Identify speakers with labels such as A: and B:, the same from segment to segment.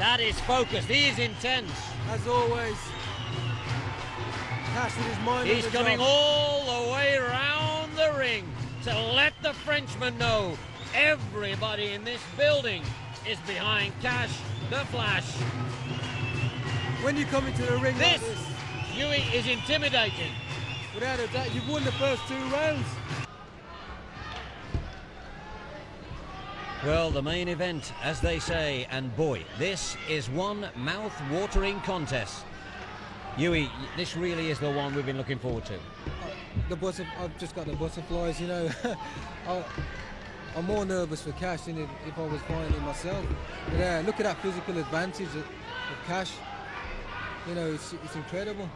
A: That is focused. He is intense.
B: As always. Kash with his mind
A: He's coming
B: job.
A: all the way around the ring to let the Frenchman know everybody in this building is behind Kash the Flash.
B: When you come into the ring
A: This,
B: like this,
A: Huey, is intimidating.
B: without a doubt, you've won the first two rounds.
A: Well, the main event, as they say, and boy, this is one mouth-watering contest. Yui, this really is the one we've been looking forward to.
B: The butterf- I've just got the butterflies, you know. I, I'm more nervous for Kash than if, if I was fighting it myself. But yeah, look at that physical advantage of, of Kash. You know, it's, it's incredible.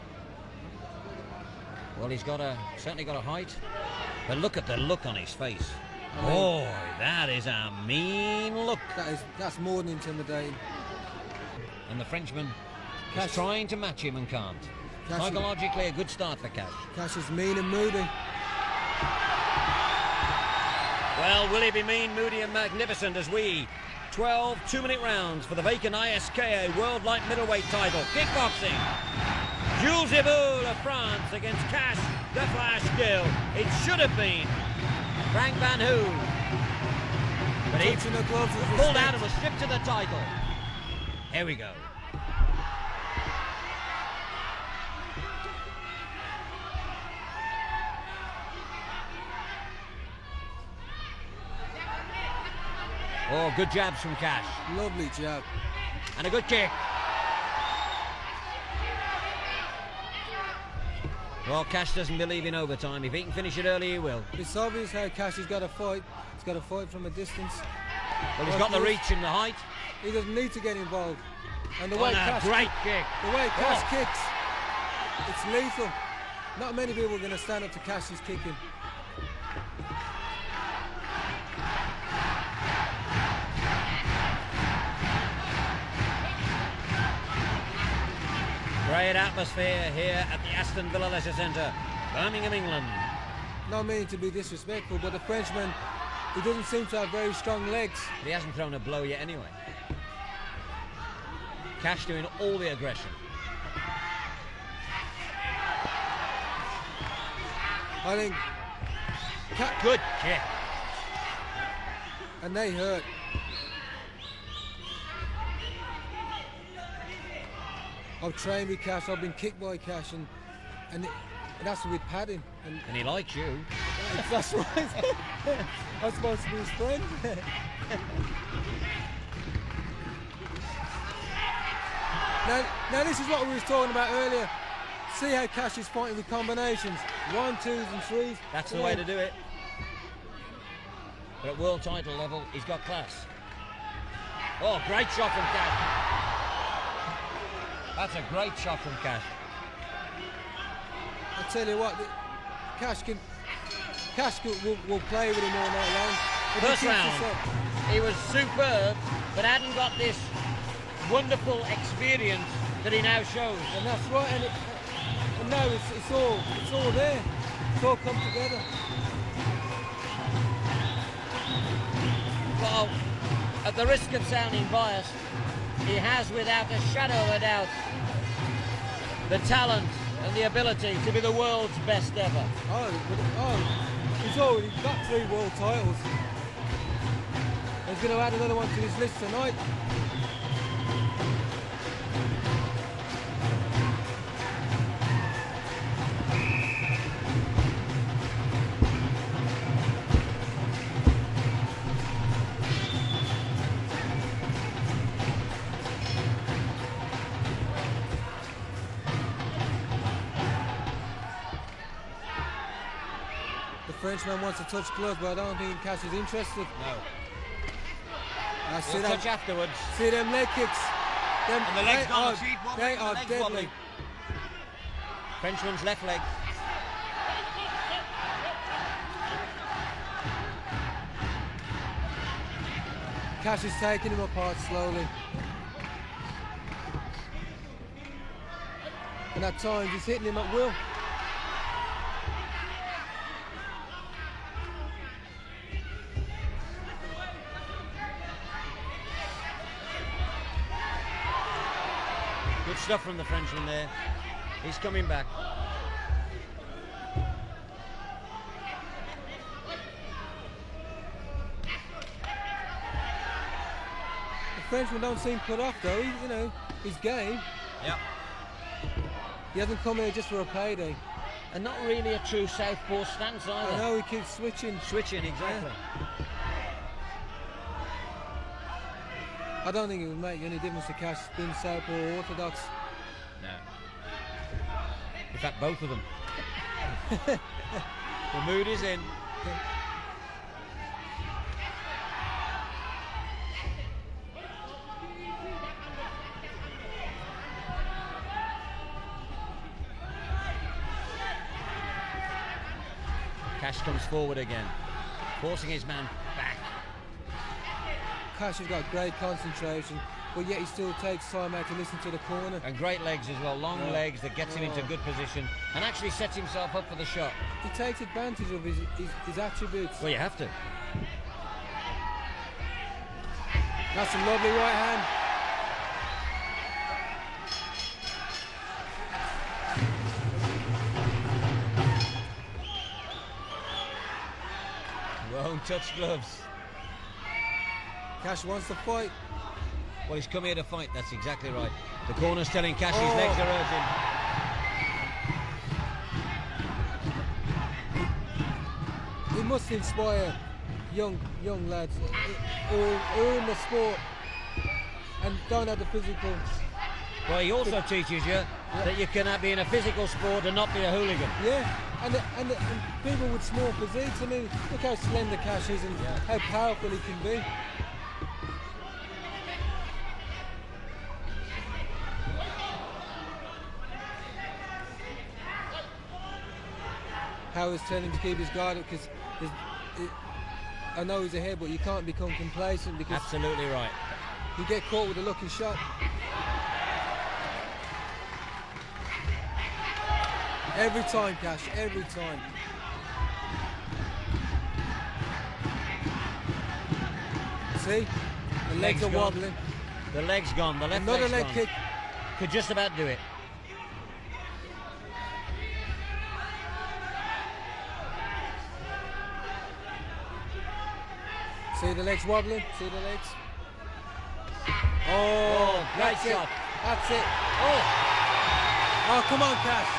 A: Well, he's got a certainly got a height, but look at the look on his face. Boy, that is a mean look.
B: That is that's more than intimidating.
A: And the Frenchman
B: Kash-
A: is trying to match him and can't.
B: Kash-
A: Psychologically, a good start for Kash.
B: Kash is mean and moody.
A: Well, will he be mean, moody, and magnificent as we 12 two-minute rounds for the vacant ISKA World Light Middleweight title. Kickboxing. Jules Thibault of France against Kash the Flash Gill. It should have been Frank Van Hool. But he
B: Touching the gloves with
A: pulled out and was stripped to the title. Here we go. Oh, good jabs from Kash.
B: Lovely jab.
A: And a good kick. Well, Kash doesn't believe in overtime. If he can finish it early, he will.
B: It's obvious how Kash has got to fight. He's got to fight from a distance.
A: Well, he's got the reach and the height.
B: He doesn't need to get involved. And the
A: Oh,
B: way Kash
A: great kick.
B: The way Kash
A: Oh.
B: kicks, it's lethal. Not many people are going to stand up to Kash's kicking.
A: Great atmosphere here at the Aston Villa Leisure Centre, Birmingham, England.
B: Not meaning to be disrespectful, but the Frenchman, he doesn't seem to have very strong legs.
A: But he hasn't thrown a blow yet anyway. Kash doing all the aggression.
B: I think, Ca-
A: Good kick.
B: and they hurt. I've trained with Kash, I've been kicked by Kash, and and, it, and that's with padding. And
A: And he likes you.
B: that's right. I'm supposed to be his friend. now, now this is what we was talking about earlier. See how Kash is fighting with combinations, one, twos, and threes.
A: That's the
B: Yeah.
A: way to do it. But at world title level, he's got class. Oh, great shot from Kash. That's a great shot from Kash.
B: I tell you what, Kash can, Kash can, will, will play with him all night long. If he
A: First
B: keeps
A: round. He was superb, but hadn't got this wonderful experience that he now shows.
B: And that's right, and, it, and now it's, it's all it's all there. It's all come together.
A: Well, at the risk of sounding biased, he has without a shadow of a doubt the talent and the ability to be the world's best ever.
B: Oh, oh, he's already got three world titles. He's going to add another one to his list tonight. Frenchman wants to touch gloves, but I don't think Kash is interested.
A: No.
B: I see that.
A: touch afterwards.
B: See them leg kicks. Them,
C: And the legs
B: they are.
C: One
B: they
C: minute, the legs
B: deadly.
C: wobbling.
A: Frenchman's left leg.
B: Kash is taking him apart slowly. And at times he's hitting him at will.
A: Good stuff from the Frenchman there. He's coming back.
B: The Frenchman don't seem put off though. He, you know, his game.
A: Yeah.
B: He hasn't come here just for a payday.
A: And not really a true southpaw stance
B: I
A: either.
B: know he keeps switching.
A: Switching, exactly.
B: I don't think it would make any difference to Kash being southpaw or orthodox.
A: No. In fact, both of them. the mood is in. Kash comes forward again, forcing his man back.
B: Has got great concentration, but yet he still takes time out to listen to the corner.
A: And great legs as well, long
B: Yeah.
A: legs that gets him into good position and actually sets himself up for the shot.
B: He takes advantage of his, his, his attributes.
A: Well, you have to.
B: That's a lovely right hand.
A: Won't touch gloves.
B: Kash wants to fight.
A: Well, he's come here to fight. That's exactly right. The corner's telling Kash his
B: Oh.
A: legs are oh. hurting.
B: He must inspire young young lads eh, who who are in the sport and don't have the physical.
A: Well, he also teaches you that you cannot be in a physical sport and not be a hooligan.
B: Yeah, and, and, and people with small physiques. I mean, look how slender Kash is and how powerful he can be. Howard's telling him to keep his guard up because I know he's ahead, but you can't become complacent because
A: Absolutely right.
B: you get caught with a lucky shot. Every time, Kash, every time. See? The legs,
A: Legs
B: are
A: gone.
B: wobbling.
A: The leg's gone. The left
B: Another
A: leg's
B: leg
A: gone.
B: kick.
A: Could just about do it.
B: See the legs wobbling? See the legs? Oh,
A: Oh, great
B: that's
A: shot.
B: it. That's it.
A: Oh,
B: Oh, come on, Kash.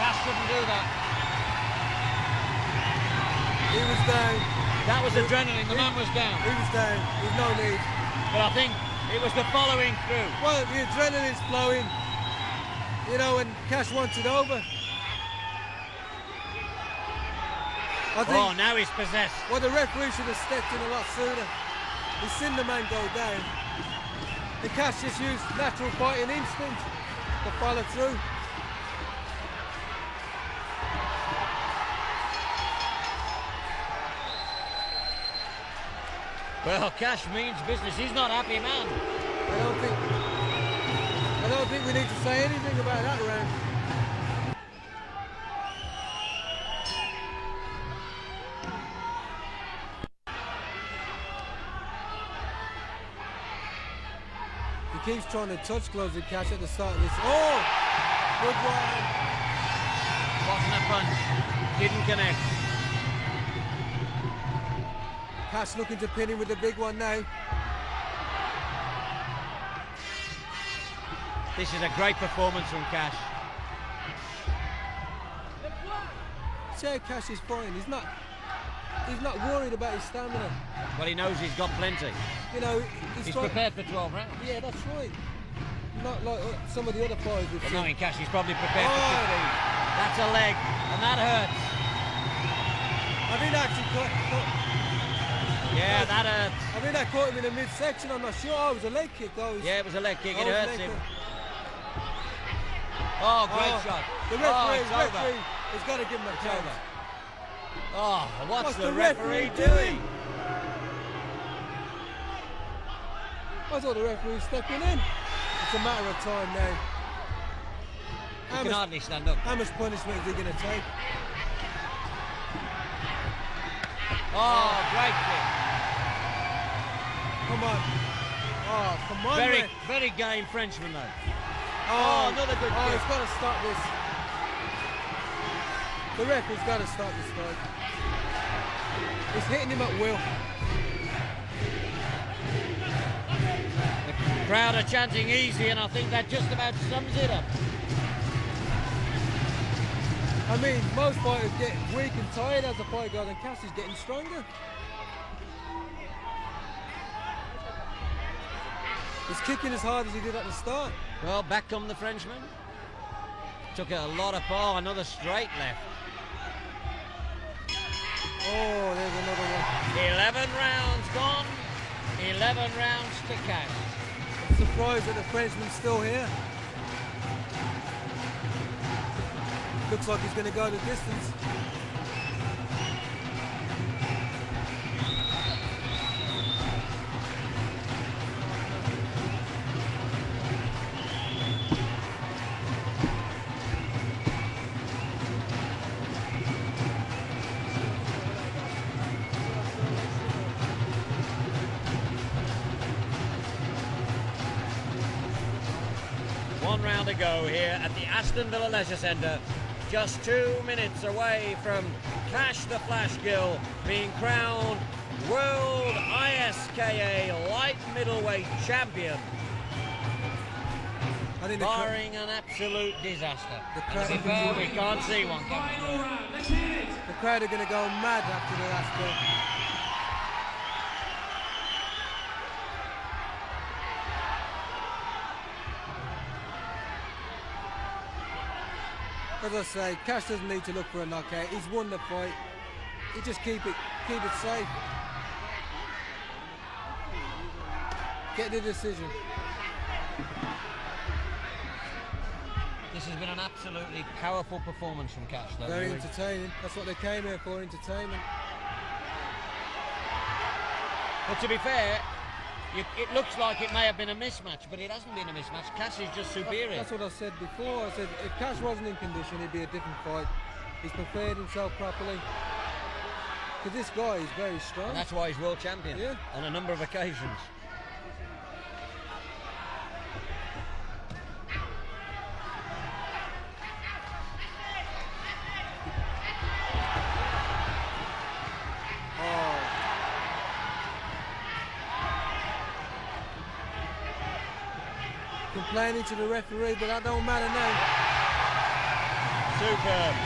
A: Kash shouldn't do that.
B: He was down.
A: That was adrenaline. The man was down.
B: He was down. There's no need.
A: But I think it was the following through.
B: Well, the adrenaline's flowing. You know, and Kash wants it over. I think
A: Oh, now he's possessed.
B: well, the referee should have stepped in a lot sooner. He's seen the man go down. The Kash just used natural fighting instinct to follow through.
A: Well, Kash means business. He's not happy, man.
B: I don't think I don't think we need to say anything about that round. Keeps trying to touch gloves with Kash at the start of this. Oh! Good one.
A: Wasn't a punch. Didn't connect.
B: Kash looking to pin him with the big one now.
A: This is a great performance from
B: Kash. How Cash is fine. He's not he's not worried about his stamina.
A: Well, he knows he's got plenty.
B: You know, he's,
A: He's
B: trying-
A: prepared for 12 rounds.
B: Yeah, that's right. Not like uh, some of the other fighters
A: But
B: seen.
A: knowing Kash, he's probably prepared for
B: Oh.
A: 15. That's a leg, and that hurts.
B: I think that actually cut. caught,
A: Yeah, that hurts.
B: I think that caught him in the midsection. I'm not sure. Oh, it was a leg kick. though. Was-
A: Yeah, it was a leg kick.
B: oh,
A: It hurts him.
B: kick.
A: Oh, great
B: Oh,
A: shot.
B: The
A: oh,
B: referee,
A: over.
B: referee has got to give him a chance.
A: Oh, what's,
B: What's
A: the,
B: the
A: referee,
B: referee
A: doing?
B: I thought the referee was stepping in. It's a matter of time now.
A: He
B: How
A: can
B: much,
A: hardly stand up.
B: how much punishment is he going to take?
A: Oh, great
B: Come on. Oh, come on,
A: Very,
B: man.
A: very game Frenchman though. Oh, oh, another good
B: Oh,
A: kick.
B: he's got to stop this. The referee's got to stop this fight. He's hitting him at will.
A: The crowd are chanting easy, and I think that just about sums it up.
B: I mean, most fighters get weak and tired as the fight goes, and Cassie's getting stronger. He's kicking as hard as he did at the start.
A: Well, back come the Frenchman. Took it a lot of power, another straight left.
B: Oh, there's another one.
A: 11 rounds gone, 11 rounds to Kash.
B: I'm surprised that the Frenchman's still here. Looks like he's going to go the distance.
A: One round to go here at the Aston Villa Leisure Centre. Just two minutes away from Kash the Flash Gill being crowned World ISKA Light Middleweight Champion,
B: I think
A: barring an absolute disaster.
B: The
A: And to
B: crowd-
A: fair, we can't see one coming.
B: the crowd are going to go mad after the last bell. As I say, Kash doesn't need to look for a knockout. He's won the fight. He just keep it, keep it safe. Get the decision.
A: This has been an absolutely powerful performance from Kash, though.
B: Very entertaining. That's what they came here for, entertainment.
A: But to be fair, you, it looks like it may have been a mismatch, but it hasn't been a mismatch. Kash is just superior.
B: That's what I said before. I said if Kash wasn't in condition, it'd be a different fight. He's prepared himself properly. Because this guy is very strong.
A: And that's why he's world champion
B: Yeah.
A: on a number of occasions.
B: Complaining to the referee, but that don't matter now.
A: Superb.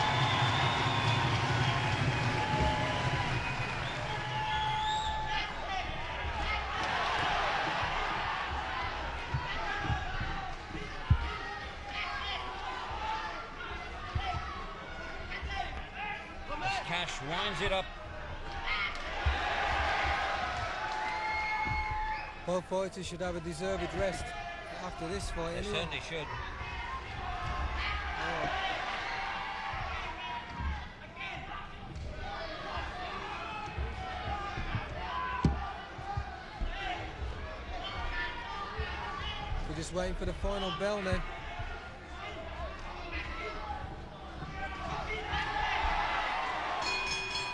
A: As Kash winds it up.
B: Both fighters should have a deserved rest after this fight.
A: They
B: Anyway.
A: certainly should.
B: We're just waiting for the final bell now.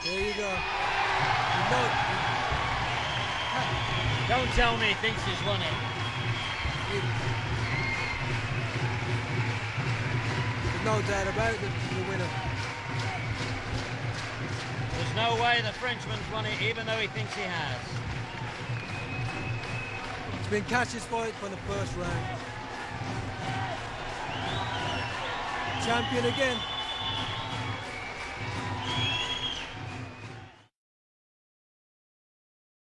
B: There you go.
A: Don't tell me he thinks he's won it.
B: No doubt about it, the, the winner.
A: There's no way the Frenchman's won it, even though he thinks he has.
B: It's been Kash's fight from the first round. Champion again.